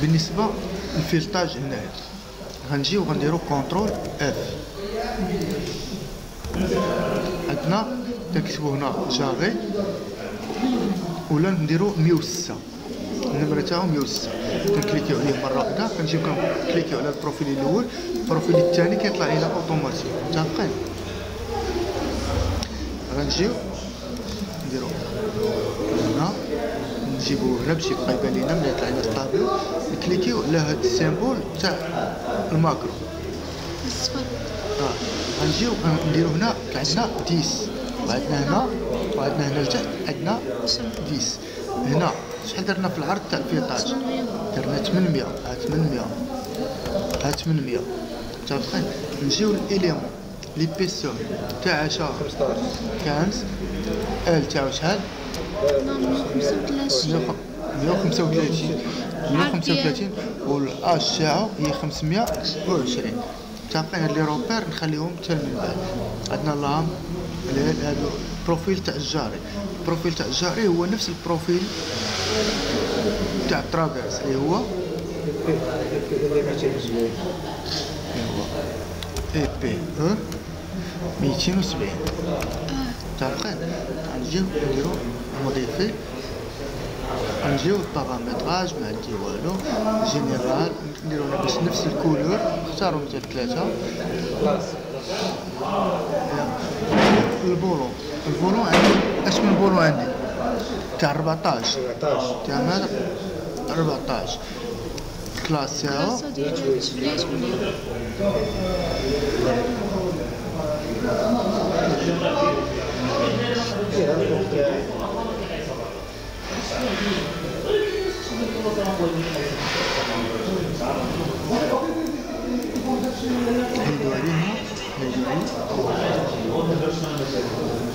بالنسبة لل faîtage هنايا غنجيو غنديرو contrôle F عندنا تكتبو هنا جاغي ولا نديرو 106 النمرة تاعو 106 كنكليكيو عليه مرة واحدة. كنجيو كنكليكيو على ال profil الأول. ال profil الثاني كيطلع لينا أوتوماتيك. متفقين؟ غنجيو. نجيبو هنا باش يبقى يبان لينا ملي لنا الطابلو نكليكيو على هاد ال symbole تاع ال macro. الصفر. آه غنجيو نديرو هنا عندنا 10 وعندنا هنا وعندنا هنا لتحت عندنا 10 هنا شحال درنا في العرض تاع ال faîtage؟ 800 درنا 800 ها 800 ها 800 متفقين؟ نجيو لل élément l'épaisseur تاع شهر 15 ال تاعو شحال؟ 35 135 135 وال H تاعو هي 520 متفقين هاد les repères نخليهم حتى من بعد. عندنا l'âme هادو ال profil تاع ال jarret. ال profil تاع ال jarret هو نفس ال profil تاع ال traverse اللي هو. IPE 270 متفقين غنجيو نديرو modifier نجيو ال paramétrage ما عندي والو général نديرو باش نفس ال couleur نختارو مثلا ثلاثة. ال boulon. ال boulon عندي. أش من boulon عندي؟ تاع 14 تاع ماذا 14 كلاس تاعو كلاس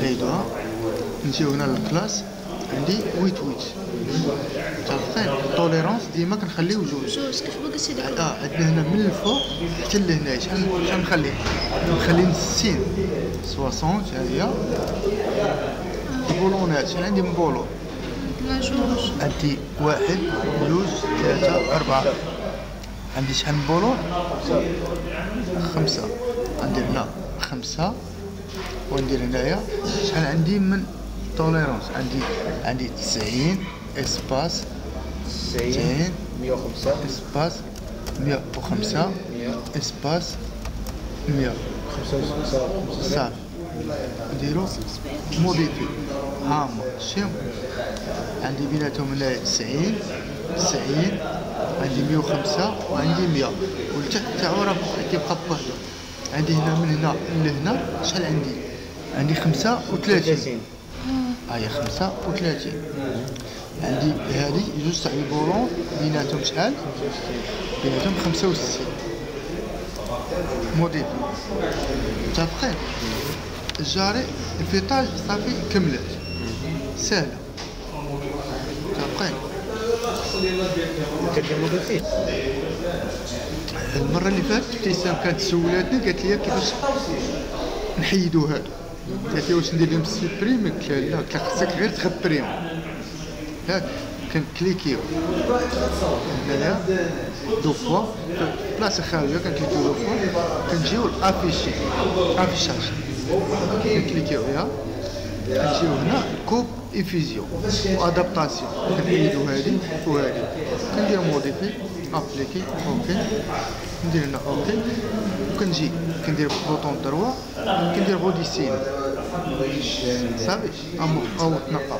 هيدوها نجيو هنا للكلاس. عندي huit huit. متفقين ال tolérance ديما كنخليو جوج. جوج كيف قلتي ديك آه عندنا هنا من الفوق حتى لهنا شحال شحال نخلي نخلي 60 60 ها هي. البولونات شحال عندي من boulon عندي واحد جوج ثلاثة أربعة. عندي شحال من boulon؟ خمسة. ندير هنا خمسة. وندير هنايا. شحال عندي من tolérance عندي عندي تسعين. espace 90 90 105 espace مية وخمسة. 100 espace مية. 75 صافي نديرو modifier هاما شي عندي بيناتهم هنايا تسعين تسعين عندي مية وخمسة وعندي مية. والتحت تاعو راه كيبقى بوحدو عندي هنا من هنا لهنا شحال عندي؟ عندي خمسة وثلاثين. 30 هاهي خمسة وثلاثين. عندي هادي جوج تاع البولون بيناتهم شحال؟ بيناتهم خمسة وستين. موديل. متفقين الجاري الفيطاج صافي كملت. كدير modifier المرة اللي فاتت ابتسام كانت سولاتني قالت لي كيفاش نحيدو هادو؟ قالت لي واش ندير لهم supprime قلت لها لا قلت لها خصك غير تخبريهم ياك كنكليكيو هنايا deux fois. بلاصة خاويه كنكليكيو deux fois. كنجيو ل affichage affichage كنكليكيو عليها كنجيو هنا coupe افيزيون وادابتاسيون كنحيدو هادي وهادي كندير موديفي ابليكي أوكي ندير هنا أوكي وكنجي كندير بوطون دروا كندير غوديسين صافي امو أو تنقى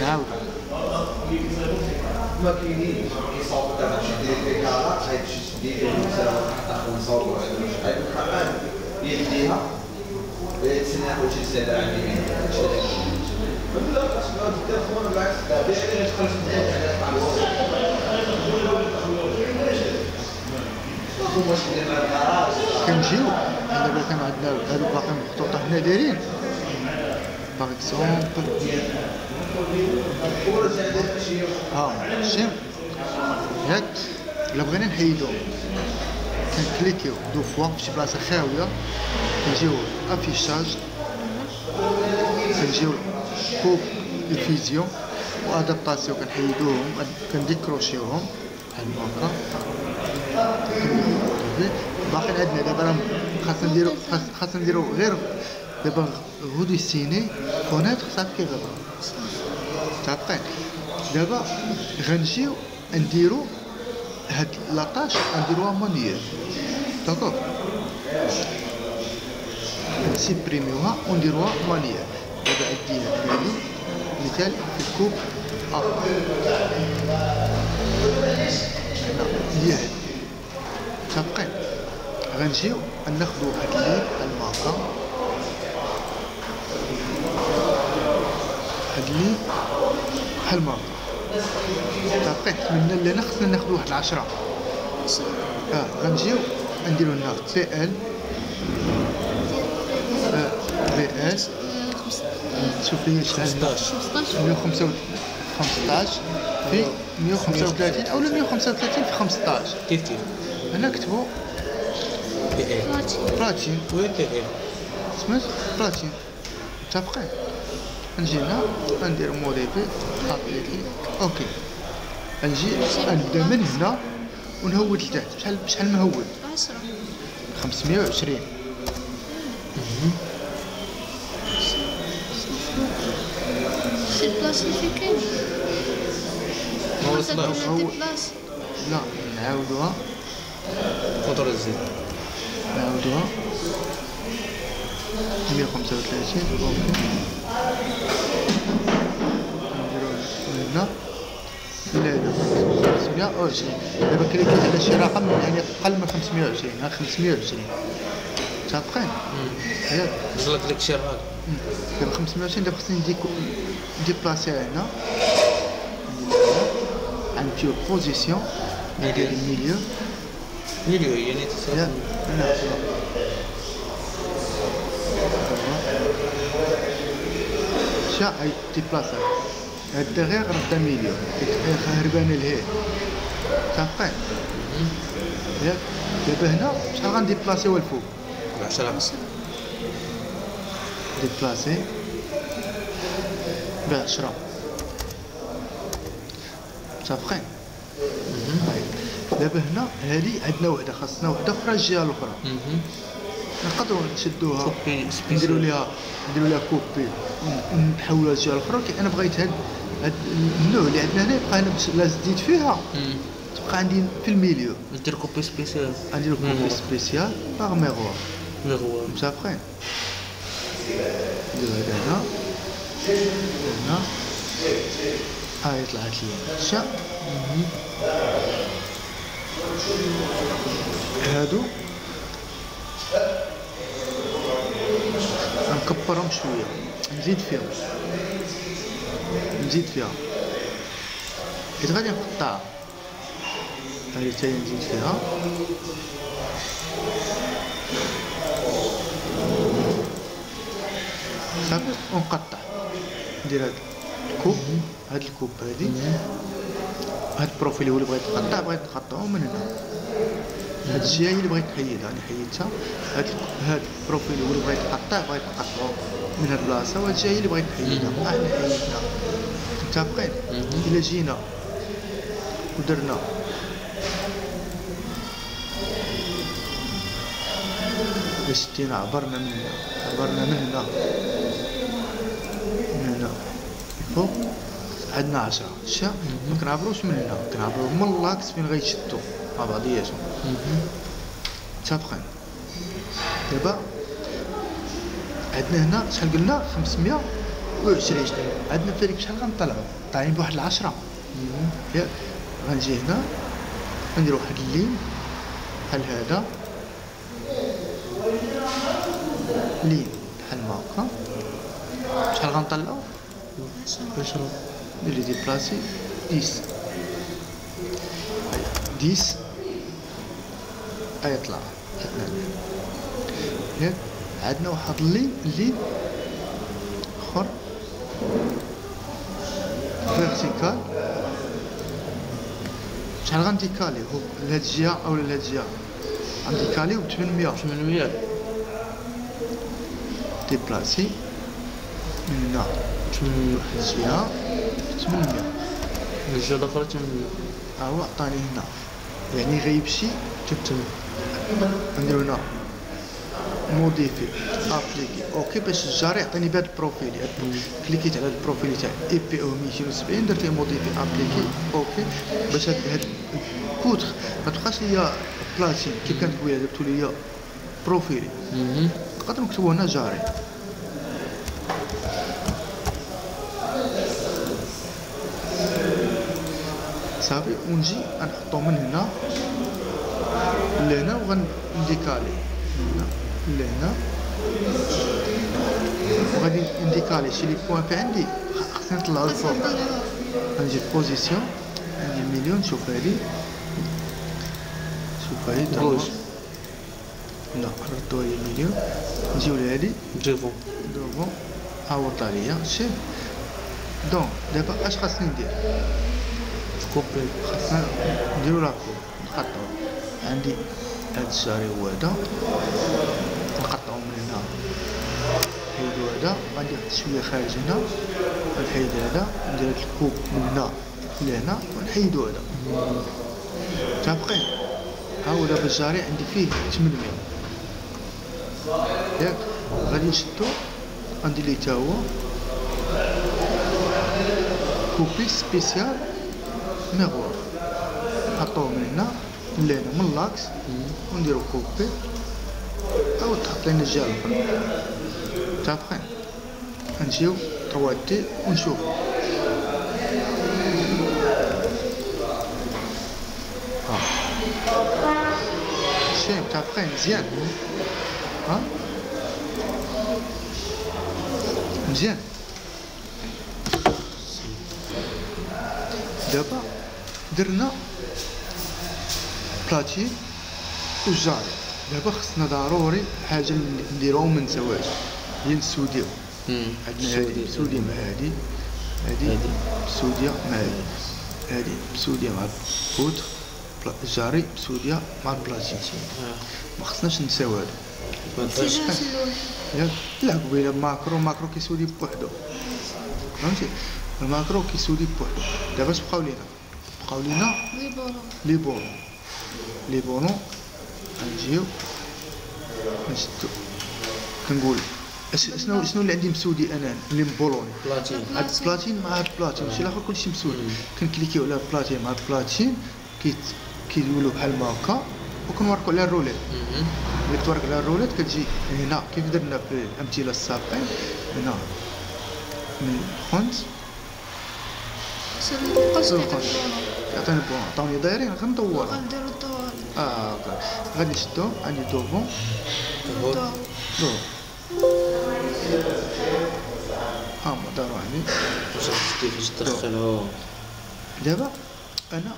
نعاود ما كاينينش يصاوبوا دابا شي نصاوبوا هاي الحقان يديها تسالى كنجيو. دابا كان عندنا هادو باقي مخطوطة حنا دايرين. باغ اكزومبل ها شي ياك إلا بغينا نحيدو. كنكليكيو deux fois في شي بلاصة خاوية. كنجيو affichage كنجيو coupe ال fusion و adaptation كنحيدوهم كنديكروشيوهم هكا باقي عندنا دابا راه خاصنا نديرو خاص- خاصنا نديرو غير دابا redessiner fenêtre صافي كيغلق تعطين دابا غنجيو نديرو هاد لاطاش نديروها مانيير داكوغ نسيبريميوها ونديروها مانيير عندي هادي مثال في الكوب. ا هنا هي هادي متفقين غنجيو ناخدو هاد الليل الماكا هاد الليل بحال الماكا متفقين تمنى لنا خصنا ناخدو واحد العشرة. آه. غنجيو نديرو هنا بي إل. بي ال شوف لي شحال هنا 15 115 في 135 أو 135 في 15 كيف كيف هنا كتبوا بي اي بلاتين بلاتين وين بي اي سمعت platine متفقين نجي هنا ندير modifier appliquer OK. نجي نبدأ من هنا ونهود لتحت. بشحال بشحال مهود 10 520 كاين ما déplaça لا نعاودوها خضر الزيت نعاودوها 135 أوكي نديرو هنا لا لا 520 دابا كليكيت على شي رقم يعني أقل من 520 ها 520 متفقين ياك وصلت لك شي رقم دابا 520 دابا خصني نديكو ديبلاسيها هنا عند بيور بوزيسيون ندير الميليو مليون يعني ياك تسعة هنا شا هاي ديبلاسا هاد دغيغ راه ميليو هربانه لهيه متفقين ياك دابا هنا شحال غنديبلاسيو الفوق 10 ديبلاسي بعشرة متفقين. دابا هنا هادي عندنا وحده خاصنا وحده أخرى الجهه الاخرى نقدروا نشدوها. نديروا ليها نديروا لها copie ونحولوها للجهه الاخرى كي أنا بغيت هاد هاد النوع اللي عندنا هنا يبقى باش لا زديت فيها تبقى عندي في ال milieu ندير copie spéciale نديرو copie spéciale par miroir miroir متفقين ندير هذا هنا هنا هاي طلعت لي شا. هادو. نكبرهم شوية. نزيد فيهم نزيد فيها. حيت غادي نقطعها هذه حتى هي نزيد فيها. صافي ونقطع. ندير هاد ال coupe هاد ال coupe هادي. هاد ال profil هو اللي بغيت نقطع بغيت نقطعو من هنا. هاد الجهه هي اللي بغيت نحيدها راني حيدتها. هاد هاد ال profil هو اللي بغيت نقطع بغيت نقطعو من هاد البلاصة. وهاد الجهه هي اللي بغيت نحيدها ها حنا حيدنا متفقين إلا جينا ودرنا. إلا شدينا عبرنا من هنا. عبرنا من هنا. الفوق عندنا عشرة. شا ما كنعبروش من هنا. كنعبرو من اللاكس فين غيتشدو مع بعضياتهم متفقين دابا عندنا هنا شحال قلنا؟ 520 عندنا في هذيك شحال غنطلعو؟ طالعين بواحد العشرة. ياك غنجي هنا. غندير واحد ال ligne بحال هذا. ligne. بحال ما هكا. شحال غنطلعو؟ 10 ندير déplacer 10 هاي 10 غيطلع عندنا ياك عندنا واحد ال ligne ال ligne اخر verticale شحال غنديكالي هو لهاد الجهه أو لهاد الجهه غنديكاليو ب 800 800 déplacer من هنا 800 واحد الجهة 800 الجهه الأخرى تم ها هو عطاني هنا. يعني غيمشي تم نديرو هنا. modifier. appliquer. OK باش ال jarret يعطيني بهذا ال profil. كليكيت على ال profil تاع IPE 270 درت modifier appliquer. OK. باش هاد الكوتر ما تبقاش ليا platine. كيف كانت قبيله درتو ليا profilé. نقدر نكتبو هنا jarret. صافي ونجي نحطو من هنا لهنا وغنديكالي. هنا لهنا وغادي نديكالي شي لي بوان في عندي. خصني نطلعو الفوق غنجي بوزيسيون عندي المليون شوف هادي. شوف هادي. جوج. لا ردو هي المليون نجيو لهادي. جيفون دوفون ها هو طلع ليا شوف دونك دابا اش خاصني ندير؟ كوبي خاصنا نديرو لاكو نقطعو. عندي هاد الشاري هو هدا. نقطعو من هنا. نحيدو هدا. غندير شوية خارج هنا. نحيد هذا. ندير هاد الكوب من هنا لهنا ونحيدو هذا متفقين ها هو دابا الجاري عندي فيه 800 ياك. غادي نشدو. غندير ليه تا هو. copie spéciale miroir نحطوه من هنا لهنا من l'axe ونديرو copie أو تحط لنا الجهه الاخرى متفقين نجيو 3D ونشوفو شي متفقين مزيان ها مزيان دابا درنا بلاتين وجاري. دابا خصنا ضروري حاجة نديروها وما نساوهاش هي نسوديو عندنا هادي مع هادي. هادي. مسودية مع هادي. هادي مسودية مع البوتر. جاري مسودية مع البلاتين ما خصناش نساو هادو. لا قبيلة macro macro كيسودي بوحدو. فهمتي؟ ال macro كيسودي بوحدو دابا اش بقاو لينا؟ بقاو لينا les boulons les boulons غنجيو نشدو. كنقول شنو شنو اللي عندي مسودي أنا؟ اللي مبولوني platine. هاد ال platine مع هاد ال platine ماشي الآخر كلشي مسودي. كنكليكيو على ال platine مع ال platine كيت كيولوا بحال ما هكا وكنوركو على الروليت. ملي كتورك على الروليت كتجي هنا. كيف درنا في الامثله السابقين. هنا. من الخنت البولون يعطيني بون عطاوني دايرين غندورهم غنديرو الدوار آه غادي نشدو عندي دوفون الدوار دو ها هما دارو عندي واش غتدي فاش تدخلو دابا أنا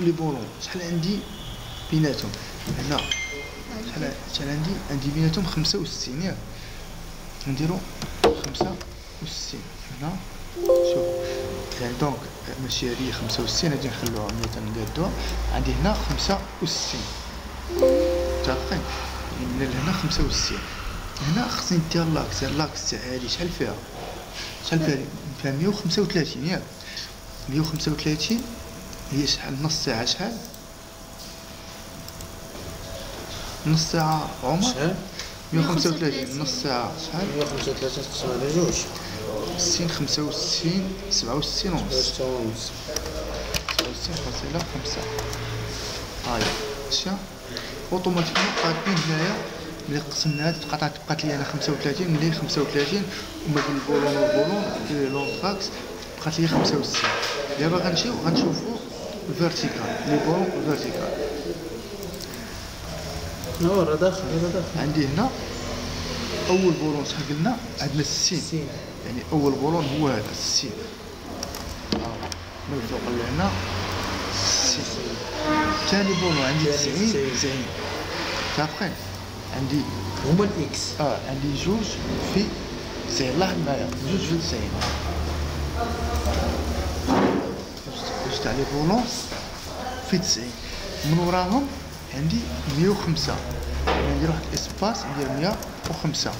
les boulons شحال عندي بيناتهم هنا شحال شحال عندي عندي بيناتهم خمسة وستين ياك نديرو خمسة وستين هنا شوف يعني donc ماشي هادي خمسة وستين هادي نخلوها ملي تنقادوها عندي هنا خمسة وستين. متفقين؟ من هنا خمسة وستين. هنا خصني ندير l'axe. ال l'axe تاع هادي شحال فيها؟ شحال فيها؟ فيها مية وخمسة وثلاثين. ياك. مية وخمسة وثلاثين هي شحال؟ نص ساعة شحال؟ نص ساعة عمر؟ شحال؟ 135 نص ساعة شحال؟ 135 تقسم على جوج. 60 65 67 ونص 66 ونص. 67 فاصلة خمسة هاي شا أوتوماتيكمون قادين هنايا. ملي قسمنا هاد تقطعت بقات لي أنا 35 ملي 35 وما بين ال boulon وال boulon l'entraxe بقات لي 65 دابا غنمشيو غنشوفو ال vertical les boulons vertical راه داخل داخل عندي هنا أول boulon شحال قلنا؟ عندنا 60 60. يعني أول boulon هو هذا 60. من الفوق لهنا 60 ثاني بولون عندي ثاني 90 90. 90 متفقين عندي هما ال X. آه عندي جوج في 90 لاحظ معايا جوج في 90 جوج تاع les boulons في 90 من وراهم عندي 105 يعني ندير واحد ال espace ندير 105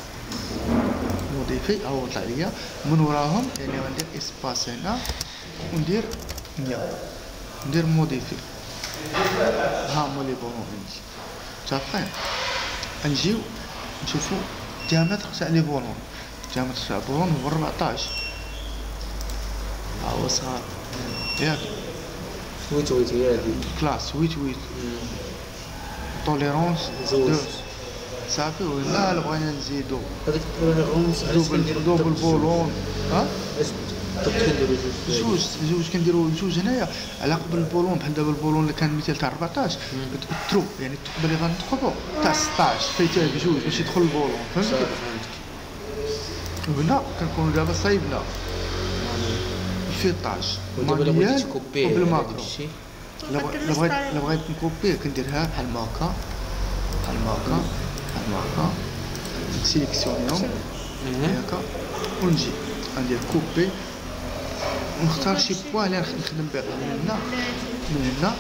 modifier ها هو طلع ليا من وراهم يعني غندير espace هنا وندير ثمانية ندير modifier ها هما les boulons عندي متفقين نجيو نشوفو ال diamètre تاع les boulons ال diamètre تاع ال boulon هو 14 ها هو صغار ياك. huit huit هي هذه classe huit huit. tolérance زوج. صافي ولا؟ لا بغينا نزيدو؟ هذيك الغمس علاش double boulon. ها؟ جوج زوج زوج كنديرو زوج هنايا. على قبل ال boulon بحال دابا ال boulon اللي كان مثال تاع 14 trou يعني اللي غندخلو تاع 16 فايتها بجوج باش يدخل ال boulon فهمتي فهمتك. وهنا كنكونو دابا صايبنا. بغيتي manuel تكوبيه وبال macro لا بغ- لا بغيت لا بغيت نكوبيه كنديرها بحال هاكا. بحال هاكا. بحال هاكا نسيليكسيونيهم هكا ونجي غندير copier ونختار شي point اللي نخدم بها من هنا من هنا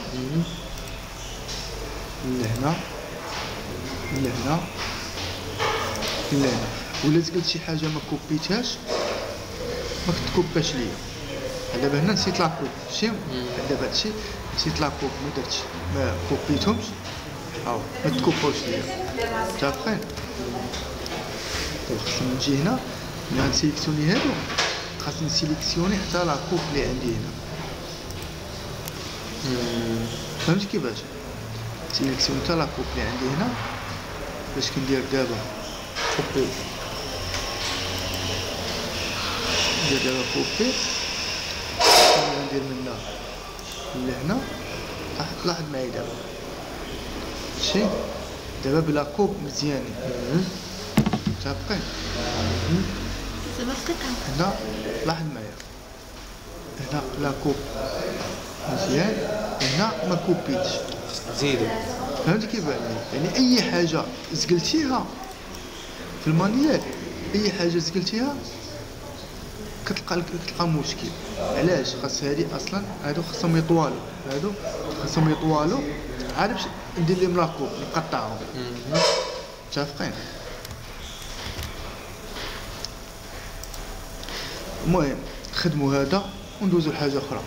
لهنا لهنا لهنا ولا تقلت شي حاجة ما كوبيتهاش ما كتكوباش ليا دابا هنا نسيت la coupe شتي دابا هادشي نسيت la coupe ما درتش ما كوبيتهمش هاو ما تكوباوش ليا متفقين دابا خصني نجي هنا ملي غنسيليكسيوني هادو خاصني نسيليكسيوني حتى la coupe اللي عندي هنا فهمت كيفاش sélection حتى la coupe اللي عندي هنا باش كندير دابا copier ندير دابا copier ندير من هنا لهنا لاحظ معايا دابا شي دابا بلا coupe في قطعة هنا لاحظ معايا هنا la coupe مزيان هنا ما كوبيتش زيدو فهمت كيف يعني اي حاجة زقلتيها في المانيال اي حاجة زقلتيها كتلقى كتلقى مشكل علاش خاص هادي أصلا هادو خاصهم يطوالو هادو خاصهم يطوالو عاد باش ندير لهم لاكوب نقطعهم متفقين المهم خدموا هذا وندوزو لحاجه أخرى